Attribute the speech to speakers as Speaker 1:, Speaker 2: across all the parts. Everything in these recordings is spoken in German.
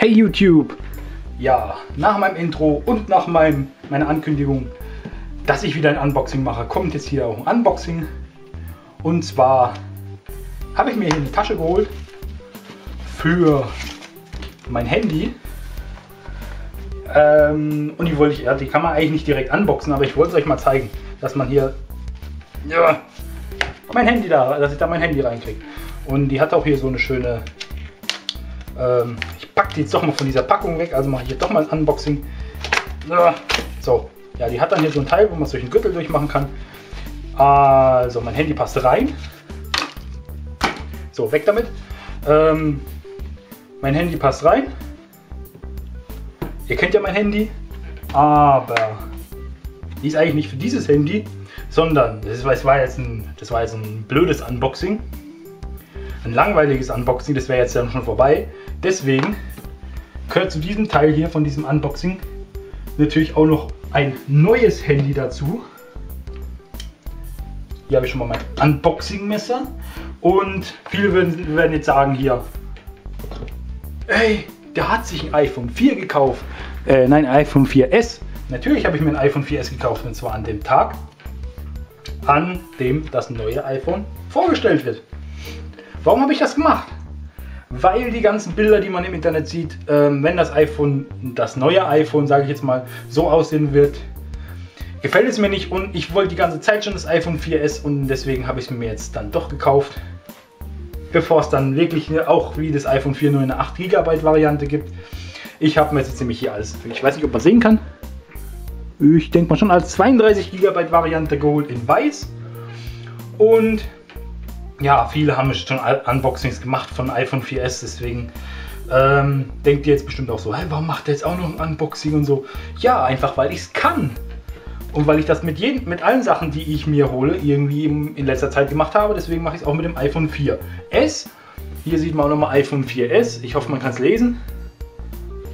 Speaker 1: Hey YouTube! Ja, nach meinem Intro und nach meinem, meiner Ankündigung, dass ich wieder ein Unboxing mache, kommt jetzt hier auch ein Unboxing. Und zwar habe ich mir hier eine Tasche geholt für mein Handy. Ähm, und die wollte ich, ja, die kann man eigentlich nicht direkt unboxen, aber ich wollte es euch mal zeigen, dass man hier ja, mein Handy da, dass ich da mein Handy reinkriege. Und die hat auch hier so eine schöne. Ähm, packe die jetzt doch mal von dieser Packung weg, also mache ich hier doch mal ein Unboxing. So, ja, die hat dann hier so ein Teil, wo man durch den Gürtel durchmachen kann. Also, mein Handy passt rein. So, weg damit. Ähm, mein Handy passt rein. Ihr kennt ja mein Handy, aber die ist eigentlich nicht für dieses Handy, sondern das war, jetzt ein, das war jetzt ein blödes Unboxing. Ein langweiliges Unboxing, das wäre jetzt dann schon vorbei. Deswegen gehört zu diesem Teil hier von diesem Unboxing natürlich auch noch ein neues Handy dazu. Hier habe ich schon mal mein Unboxing-Messer. Und viele werden, werden jetzt sagen hier, ey, der hat sich ein iPhone 4 gekauft. Äh, nein, iPhone 4S. Natürlich habe ich mir ein iPhone 4S gekauft und zwar an dem Tag, an dem das neue iPhone vorgestellt wird. Warum habe ich das gemacht? Weil die ganzen Bilder, die man im Internet sieht, ähm, wenn das iPhone, das neue iPhone, sage ich jetzt mal, so aussehen wird, gefällt es mir nicht und ich wollte die ganze Zeit schon das iPhone 4S und deswegen habe ich es mir jetzt dann doch gekauft. Bevor es dann wirklich auch wie das iPhone 4 nur eine 8 GB Variante gibt. Ich habe mir jetzt nämlich hier alles, ich weiß nicht, ob man sehen kann, ich denke mal schon als 32 GB Variante geholt in weiß. Und ja, viele haben schon Unboxings gemacht von iPhone 4S, deswegen ähm, denkt ihr jetzt bestimmt auch so, hey, warum macht er jetzt auch noch ein Unboxing und so? Ja, einfach weil ich es kann. Und weil ich das mit, jeden, mit allen Sachen, die ich mir hole, irgendwie in, in letzter Zeit gemacht habe, deswegen mache ich es auch mit dem iPhone 4S. Hier sieht man auch nochmal iPhone 4S. Ich hoffe, man kann es lesen.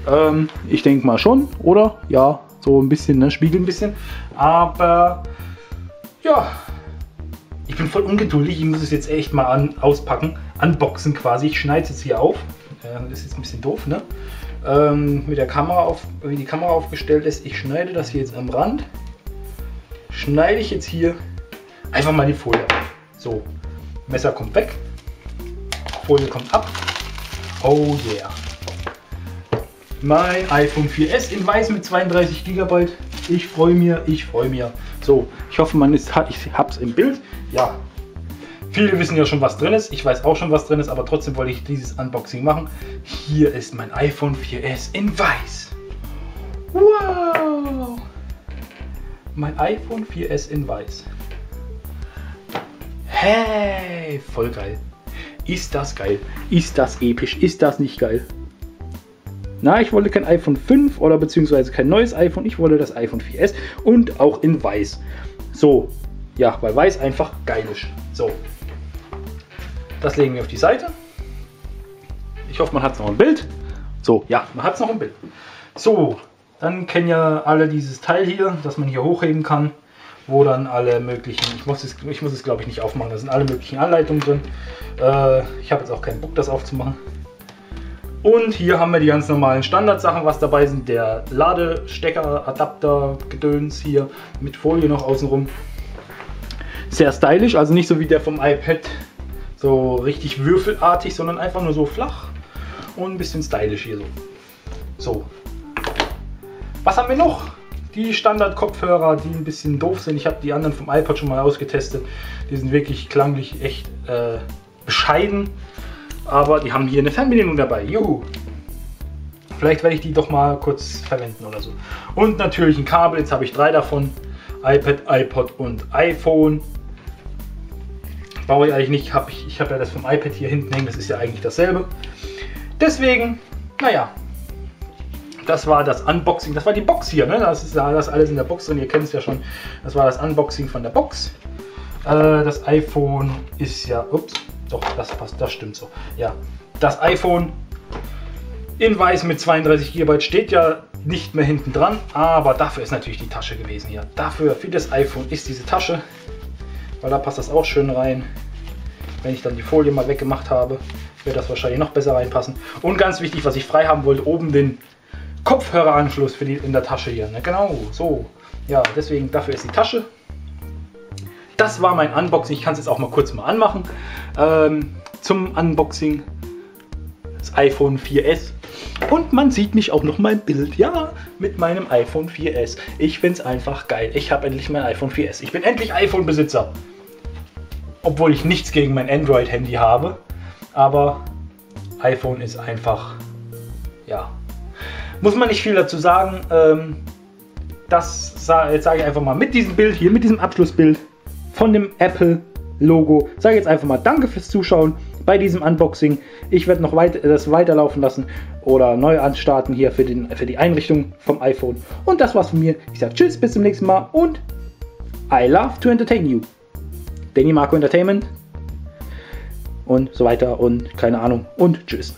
Speaker 1: Ähm, ich denke mal schon, oder? Ja, so ein bisschen, ne? Spiegel ein bisschen. Aber ja, ich bin voll ungeduldig. Ich muss es jetzt echt mal an, auspacken. Unboxen quasi. Ich schneide es jetzt hier auf. Äh, das ist jetzt ein bisschen doof, ne? Ähm, mit der Kamera auf, wie die Kamera aufgestellt ist. Ich schneide das hier jetzt am Rand. Schneide ich jetzt hier einfach mal die Folie auf. So, Messer kommt weg. Folie kommt ab. Oh yeah mein iPhone 4S in weiß mit 32 GB. Ich freue mich, ich freue mich. So, ich hoffe, man ist, ich habe es im Bild. Ja, viele wissen ja schon, was drin ist. Ich weiß auch schon, was drin ist, aber trotzdem wollte ich dieses Unboxing machen. Hier ist mein iPhone 4S in weiß. Wow! Mein iPhone 4S in weiß. Hey, voll geil. Ist das geil? Ist das episch? Ist das nicht geil? Na, ich wollte kein iPhone 5 oder beziehungsweise kein neues iPhone, ich wollte das iPhone 4S und auch in weiß. So, ja, weil weiß einfach geil ist. So, das legen wir auf die Seite. Ich hoffe, man hat noch ein Bild. So, ja, man hat noch ein Bild. So, dann kennen ja alle dieses Teil hier, das man hier hochheben kann, wo dann alle möglichen, ich muss es, ich muss es glaube ich nicht aufmachen, da sind alle möglichen Anleitungen drin. Äh, ich habe jetzt auch keinen Bock, das aufzumachen. Und hier haben wir die ganz normalen Standardsachen, was dabei sind. Der Ladestecker, Adapter, Gedöns hier mit Folie noch außenrum. Sehr stylisch, also nicht so wie der vom iPad, so richtig würfelartig, sondern einfach nur so flach und ein bisschen stylisch hier so. So. Was haben wir noch? Die Standard-Kopfhörer, die ein bisschen doof sind. Ich habe die anderen vom iPad schon mal ausgetestet. Die sind wirklich klanglich echt äh, bescheiden. Aber die haben hier eine Fernbedienung dabei. Juhu! Vielleicht werde ich die doch mal kurz verwenden oder so. Und natürlich ein Kabel. Jetzt habe ich drei davon. iPad, iPod und iPhone. Brauche ich eigentlich nicht. Hab ich ich habe ja das vom iPad hier hinten hängen. Das ist ja eigentlich dasselbe. Deswegen, naja. Das war das Unboxing. Das war die Box hier. Ne? Das ist das alles in der Box drin. Ihr kennt es ja schon. Das war das Unboxing von der Box. Äh, das iPhone ist ja... Ups. Doch, das passt, das stimmt so. Ja, das iPhone in weiß mit 32 GB steht ja nicht mehr hinten dran, aber dafür ist natürlich die Tasche gewesen hier. Dafür, für das iPhone ist diese Tasche, weil da passt das auch schön rein. Wenn ich dann die Folie mal weggemacht habe, wird das wahrscheinlich noch besser reinpassen. Und ganz wichtig, was ich frei haben wollte, oben den Kopfhöreranschluss für die in der Tasche hier. Genau, so. Ja, deswegen, dafür ist die Tasche. Das war mein Unboxing. Ich kann es jetzt auch mal kurz mal anmachen. Ähm, zum Unboxing das iPhone 4S. Und man sieht mich auch noch mal im Bild, ja, mit meinem iPhone 4S. Ich finde es einfach geil. Ich habe endlich mein iPhone 4S. Ich bin endlich iPhone-Besitzer. Obwohl ich nichts gegen mein Android-Handy habe. Aber iPhone ist einfach, ja, muss man nicht viel dazu sagen. Ähm, das jetzt sage ich einfach mal mit diesem Bild hier, mit diesem Abschlussbild von dem Apple-Logo. Sage jetzt einfach mal Danke fürs Zuschauen bei diesem Unboxing. Ich werde noch weit, das weiterlaufen lassen oder neu anstarten hier für, den, für die Einrichtung vom iPhone. Und das war's von mir. Ich sage Tschüss, bis zum nächsten Mal und I love to entertain you. Danny Marco Entertainment und so weiter und keine Ahnung und Tschüss.